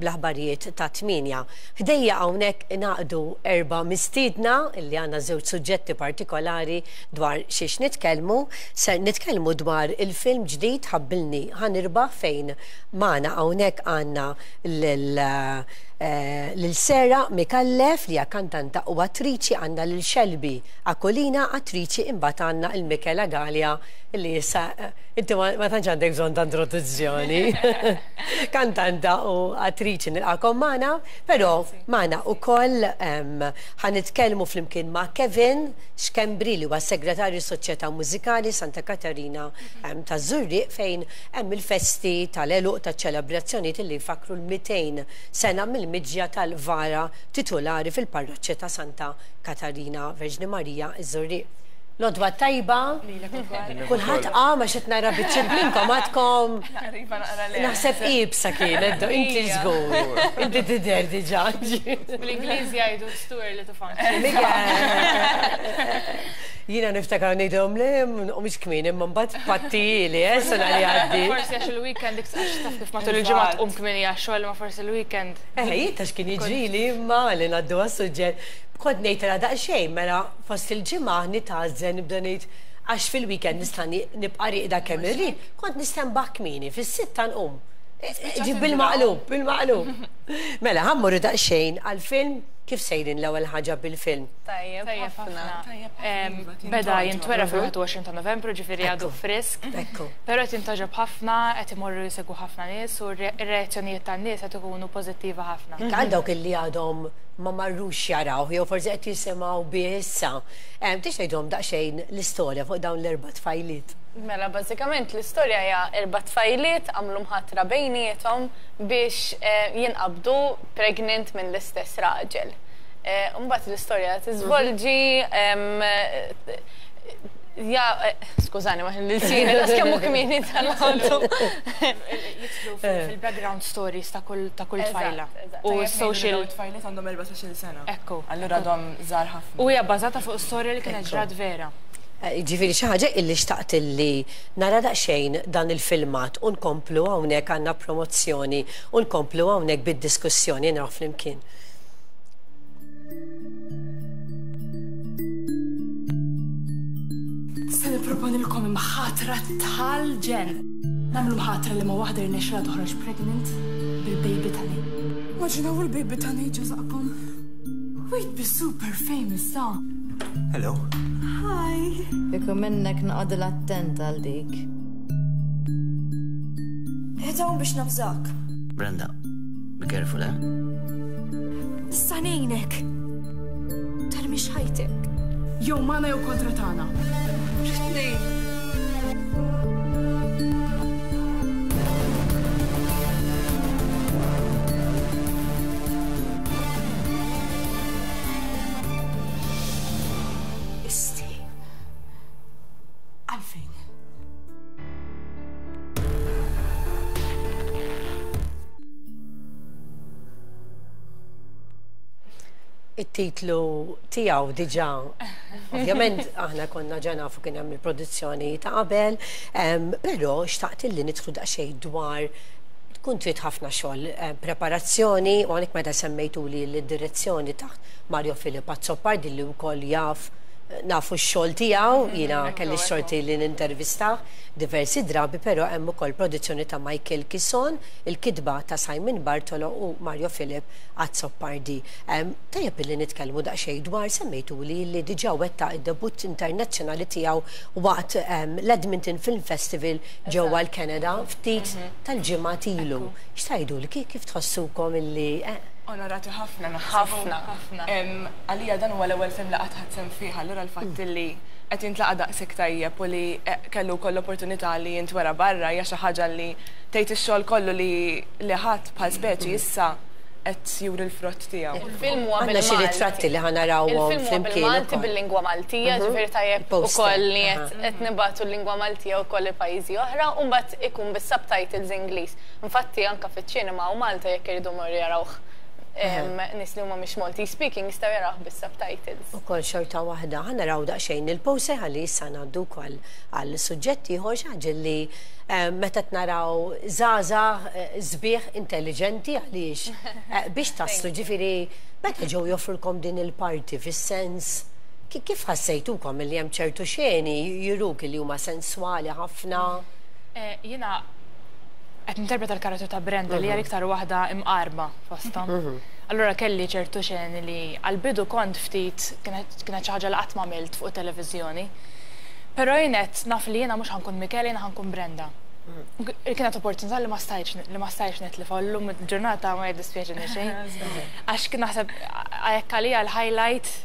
bl-aħbarijiet tat-tmienja. Ħdejja hawnhekk ingħaqdu erba' mistiedna li għandna żewġ suġġetti partikolari dwar xiex nitkellmu. Ser nitkellmu dwar il-film ġdid Ħabbilni Ħa Nirbaħ fejn magħna hawnhekk għandna lil lil Sarah Micallef li hija kantanta u attriċi, għandna lil Shelby Aquilina, attriċi imbagħad għandna lil Michela Galea li issa inti ma tantx għandek bżonn ta' introduzzjoni. Kantanta u attriċi nilqagħkom magħna, però magħna wkoll ħa nitkellmu flimkien ma' Kevin Schembri li huwa s-Segretarju s-Soċjetà Mużikali Santa Katarina taż-Żurrieq fejn hemm il-festi tal-għeluq taċ-ċelebrazzjonijiet li jfakkru l-200 sena mill-miġja tal-vara titulari fil-Parroċċa ta' Santa Katarina Verġni Marija ż-Żurrieq. L-Għodwa t-Tajba. Lilek ukoll. Kulħadd qam għax qed nara biċċiet minnkom għadkom. Iva naqra le. Naħseb ibsa kienet, do inti żgur. Inti tidher diġà. Bl-Ingliż jgħidu too early to function. Jiena niftakar ngħidhom le u mhix kmin imma mbagħad pattijili, eh, sena li għaddi. Forsi għax il-weekend dik taf kif matul il-ġimgħa tqum kmin hija xogħol ma forsi l-weekend. Eh, jien tax kien jiġrili imma li ngħaddu għas-suġġett. Kont ngħid ara daqsxejn mela fost il-ġimgħa nitgħażżen nibda ngħid għax fil-weekend nista' nibqa' rieqda kemm irrid. Kont nistenbah kmieni, fis-sitta nqum. Ġib bil-maqlub, bil-maqlub. Mela, ħa mmorru daqsxejn għall-film Kif sejrin l-ewwel ħaġa bil-film? Tajjeb ħafna. Beda jintwera fil-21 ta' Novembru, ġifieri għadu frisk. Ekku. Però qed jintgħaġab ħafna, qed imorru jsegwu ħafna nies u r-reazzjonijiet tan-nies qed ikunu pożittivi ħafna. Anke għal dawk li għadhom ma marrux jarawh jew forsi qed jisimgħu bih issa, tixtieq tgħidilhom daqsxejn l-istorja fuq dawn l-erba' tfajliet? Mela bażikament l-istorja hija erba' tfajliet għamlu mħatra bejniethom biex jinqabdu pregnant minn l-istess raġel. Imbagħad l-istorja tiżvolġi ja skużani ma lilsini daqs kemm hu kmieni tal-għodu. Jidħlu fil-background stories ta' kull tfajla. U s-social. It-tfajliet għandhom 14-il sena. Ekku. Allura għadhom żgħar ħafna. U hija bbażata fuq storja li kienet ġrat vera. Jiġifieri xi ħaġa illi xtaqt illi nara daqsxejn dan il-filmat u nkomplu hawnhekk għandna promozzjoni u nkomplu hawnhekk bid-diskussjoni naraw flimkien. Se nipproponilkom imħatra tal-ġenn. Nagħmlu mħatra li ma waħda jirnexxilha toħroġ pregnant bil-baby ta' Nate. Immaġinaw il-baby ta' Nate ġo saqkom. We'd be super famous, sa. Hello. Hi. Kieku minnek naqadil attent għal dik. Ħitawn biex nafżak. Brenda, be careful, eh? Nista' ngħinek. Tarmi xħajtek. Jew mana jew kontra tagħna. Ritni. titlu tijaw diġa. Ovvjament, aħna konna ġana fu kien hemm il-produzzjoni ta' qabel, però xtaqt li nidħlu daqsxejn dwar tkun trid ħafna xogħol eh, preparazzjoni u għalhekk meta semmejtuli l-direzzjoni taħt Mario Filip Azzopardi li wkoll jaf eh, nafu x-xogħol tiegħu, mhm, jiena kelli xorti li nintervistaw diversi drabi, però hemm ukoll produzzjoni ta' Michael Kison, il-kitba ta' Simon Bartolo u Mario Filip Azzopardi. Tajjeb li nitkellmu daqsxejn dwar semmejtuli li diġà wetta id-debut internazzjonali tiegħu waqt l-Edmonton Film Festival ġewwa l-Canada ftit tal-ġimgħat ilu. X'tgħidulk? Kif tħossukom illi eh. Onorati ħafna naħsbu. Ħafna. Għalija dan huwa l-ewwel film li qatt ħadt sehem fih allura l-fatt illi qed jintlaqa' daqshekk tajjeb u li kellu wkoll l-opportunità li jintwera barra hija xi ħaġa li tgħid ix-xogħol kollu li li ħadd bħal speċi issa qed juri l-frott tiegħu. Il-film huwa bil-Malti. Għandna xi ritratti li ħa narawhom flimkien ukoll. Il-film huwa bil-Malti bil-lingwa Maltija ġifieri tajjeb ukoll li qed qed nibagħtu l-lingwa Maltija wkoll lil pajjiżi oħra u mbagħad ikun bis-subtitles Ingliż. Infatti anke fiċ-ċinema hawn Malta jekk iridu jmorru jarawh nies li huma mhux Malti speaking jistgħu jarawh bis-subtitles. Ukoll xorta waħda ħa naraw daqsxejn il-pose ħalli issa ngħaddu wkoll għal suġġett ieħor xi ħaġa li meta qed naraw żgħażagħ sbieħ intelliġenti għaliex biex taslu ġifieri meta ġew joffrulkom din il-parti fis-sens Kif ħassejtukom li hemm ċertu xeni juruk li huma senswali ħafna? Jiena qed ninterpreta l-karattru ta' Brenda li hija l-iktar waħda imqarrba fosthom. Allura kelli ċertu xeni li għall-bidu kont ftit, kienet xi ħaġa li qatt m'għamilt fuq it-televiżjoni. Però jien għedt naf li jiena mhux ħankun Michela jiena ħankun Brenda. Kienet opportunità li ma stajtx li ma stajtx nitlifha u llum il-ġurnata ma jiddispjaċini xejn. Għax naħseb hekk għalija l-highlight.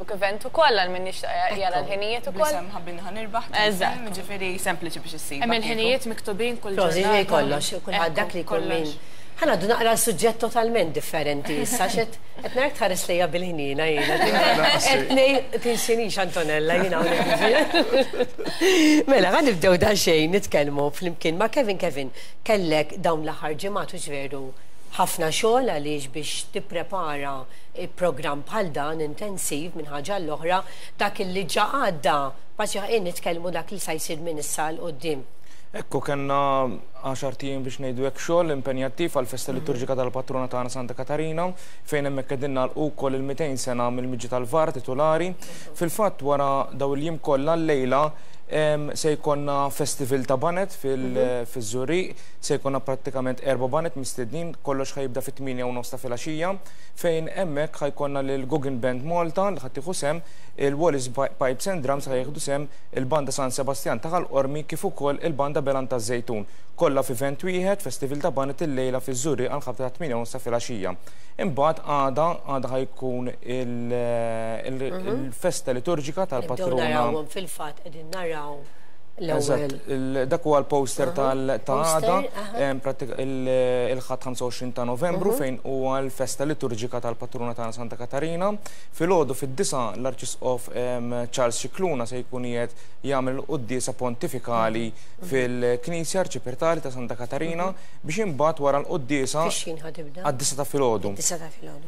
Dak event ukoll għal min jixtaq jara l-ħinijiet ukoll. Bl-isem ħabbi nħa nirbaħ tal-film, jiġifieri sempliċi biex issib. Hemm il-ħinijiet miktubin kull ġurnata. Prosit lil kollox, kulħadd dak li jkun min. Ħa ngħaddu naqra għal suġġett totalment differenti issa għax qed qed narak tħares lejja bil-ħniena jiena. Qed ngħid tinsinix Antonella jien hawnhekk. Mela ħa nibdew daqsxejn nitkellmu flimkien ma' Kevin. Kevin, kellek dawn l-aħħar ġimgħat u veru ħafna xogħol għaliex biex tipprepara Programm bħal dan intensiv minn ħaġa għall-oħra, dak li ġa għadda, paċi ħa nitkellmu dak li sa jsir minn issa 'l quddiem. Hekk hu kellna għaxart ijiem biex ngħidu hekk xogħol impenjattiv għall-festa liturġika tal-patruna tagħna Santa Katarina, fejn hemmhekk qegħdin nagħlqu wkoll il-200 sena mill-miġja tal-Var titulari. Fil-fatt wara dawn il-jiem kollha llejla se jkollna festival ta' baned fiż-Żurrieq, se jkollna prattikament erba' baned mistednin, kollox ħa jibda fit-tmienja u nofs ta' filgħaxija. fejn hemmhekk ħa jkollna lil Guggen Band Malta li ħa tieħu sehem, il-Wallis Pipes and Drums ħa jieħdu sehem, il-Banda San Sebastian ta' Ħal Qormi kif ukoll il-Banda Belan taż-Żejtun. Kollha f'event wieħed, festival ta' baned illejla fiż-Żurrieq għall-ħabta tat-tmienja u nofs ta' filgħaxija. Imbagħad għada, għada ħa jkun il-festa liturġika tal-patruna. Nibdew narawhom fil-fatt qegħdin naraw. Eżatt, dak huwa l-poster ta' għada, il-ħadd 25 ta' Novembru fejn huwa l-festa liturġika tal-patruna tagħna Santa Katarina. Filgħodu fid-disa' l-Arċisqof Charles Scicluna se jkun qiegħed jagħmel il-quddiesa pontifikali fil-Knisja Arċipertali ta' Santa Katarina biex imbagħad wara l-quddiesa għad-disa' ta' filgħodu.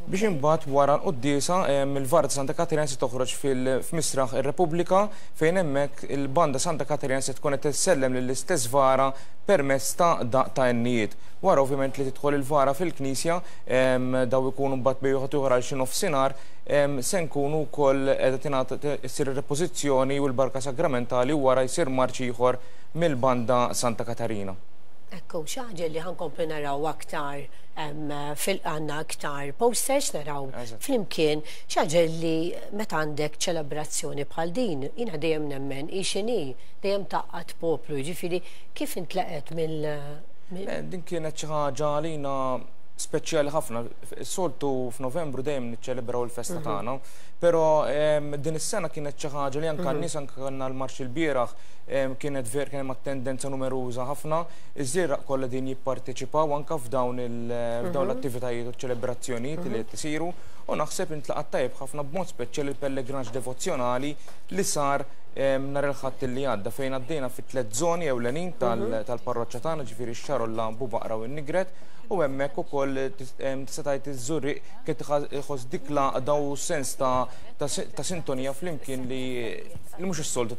Biex imbagħad wara l-quddiesa il-vara ta' Santa Katarina se toħroġ fil-Misraħ ir-Repubblika fejn hemmhekk il-Banda Santa Katarina se tkun qed issellem lill-istess vara permezz ta' daqq ta' għennijiet. Wara ovvjament li tidħol il-vara fil-knisja, daw ikunu mbagħad bejn wieħed u ieħor għal xi nofsinhar, se nkunu wkoll qiegħda tingħata ssir ir-repożizzjoni u l-barka sagramentali u wara jsir marċ ieħor mill-Banda Santa Katarina. Hekk hu, xi ħaġa li ħa nkomplu naraw aktar fil-, għandna aktar posters naraw flimkien. Xi ħaġa li meta għandek ċelebrazzjoni bħal din, jiena dejjem nemmen, hi x'inhi, dejjem tgħaqqad poplu, jiġifieri kif intlaqgħet mill-? Le, din kienet xi ħaġa għalina speċjali ħafna. Is-soltu f'Novembru dejjem niċċelebraw il-festa tagħna, però din is-sena kienet xi ħaġa li anke n-nies, anke kellna l-marċ ilbieraħ, kienet kien hemm attendenza numeruża ħafna, iż-żierraq kollha qegħdin jipparteċipaw anke f'dawn l-attivitajiet u ċ-ċelebrazzjonijiet li qed isiru. u naħseb intlaqat tajjeb ħafna b'mod speċjali l-pellegrinaġġ devozzjonali li sar nhar il-Ħadd li għadda fejn għaddejna fi tliet żoni ewlenin tal-parroċċa tagħna ġifieri x-Xarolla, Bubaqra u n-Nigret u hemmhekk ukoll tista' tgħid iż-żurrieq kien iħoss dik l-għaqda u s-sens ta' sintonija flimkien li mhux is-soltu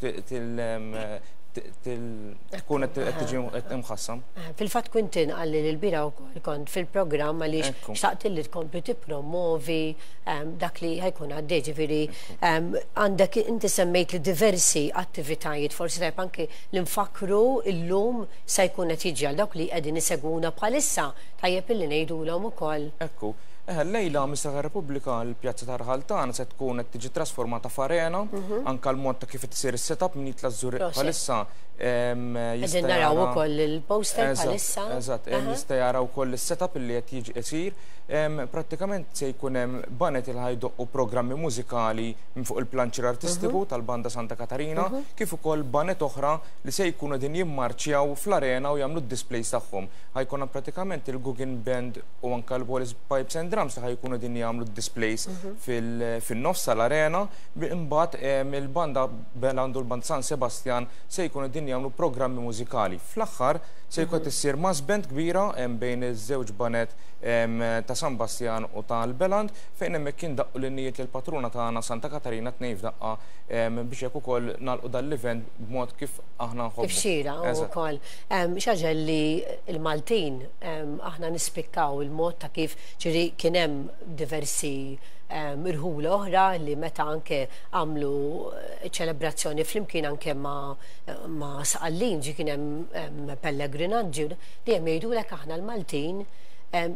tkun qed tiġi mħassam. Fil-fatt Quintin qalli li l-bieraħ Bħal kont fil-programm għaliex xtaqt li tkompli tippromovi ehm, dak li ħajkun għaddej ġifieri ehm, għandek inti semmejt li diversi attivitajiet forsi tajb anki li nfakru illum se jkun qed jiġi għal dawk li qegħdin isegwuna bħalissa tajjeb illi ngħidulhom ukoll. Ekku, Eh, lejla Mr. ta' Repubblika l-pjazza ta' Rħaltan se tkun qed tiġi trasformata f'arena, mhm. anka l-mod ta' kif tisir is-setup minn jitla' żur palissa Qegħdin naraw ukoll il-poster bħalissa. Eżatt, jista' jara wkoll is-setup li qed jiġi isir. Prattikament se jkun hemm baned li ħa jdoqqu programmi mużikali minn fuq il-planċier artistiku tal-Banda Santa Katarina, kif ukoll baned oħra li se jkunu qegħdin jimmarċjaw fl-arena u jagħmlu d-displays tagħhom. Ħa jkun hemm prattikament il-Guggen Band u anke l-Wallis Pipes and Drums li ħa jkunu qegħdin jagħmlu d-displays fin-nofs tal-arena, imbagħad il-banda, Ben għandu l-Band San Sebastian se jkun qegħdin jagħmlu programmi mużikali. Fl-aħħar se jkun qed issir mass band kbira bejn iż-żewġ baned ta' San Bastian u ta' l-Beland fejn hemmhekk jindaqqu l-innijiet lill-patruna tagħna Santa Katarina tnejn f'daqqa biex hekk ukoll nagħlqu dan l-event b'mod kif aħna nħobbu. Kif xieraq u wkoll. Xi ħaġa li l-Maltin aħna nispikkaw il-mod ta' kif ġifieri kien hemm diversi irħula oħra li meta anke għamlu ċelebrazzjoni flimkien anke ma, ma saqallin ġi kien hemm pellegrinaġġi dejjem jgħidulek aħna l-Maltin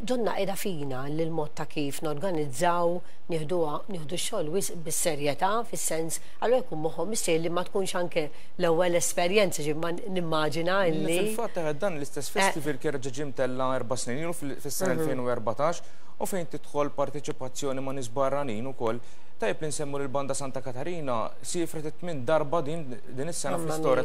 donna qiegħda fina li l-mod ta' kif norganizzaw nieħduha nieħdu x-xogħol wisq bis-serjetà fis-sens allura jkun moħħhom mistejjer li ma tkunx anke l-ewwel esperjenza ġi ma nimmaġina li. Fil-fatt aħna dan l-istess festival kien reġa' ġie mtella' erba' snin ilu fis-sena 2014 u fejn tidħol parteċipazzjoni ma' nies barranin ukoll Tajjeb li nsemmu li l-Banda Santa Katarina siefret it-tmien darba din is-sena fl-istorja